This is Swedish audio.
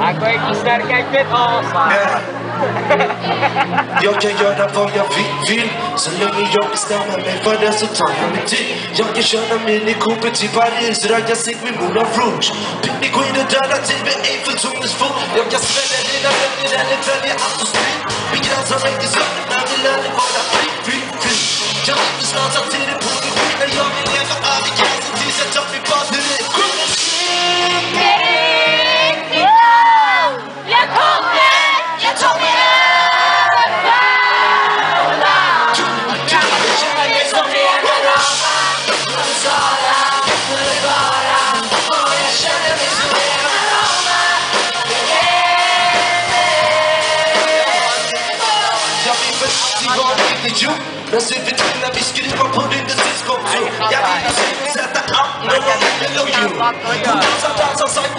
Han går inte snarka Jag kan göra vad jag vill Så länge jag bestämmer mig för det så tar jag mig tid Jag kan köra Mini Cooper till Paris Ragga sig med Moulin Rouge Pinny Queen och döda tider, Eiffeltornets fot Jag kan smälla dina vänner eller välja allt och sprit Begränsa mig till sömnen you. That's if it's in the biscuit is my put in the Cisco too. Yeah, I said that I'm gonna let you. Who knows I'm outside